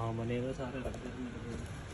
ஆமாம் நேரம் சார்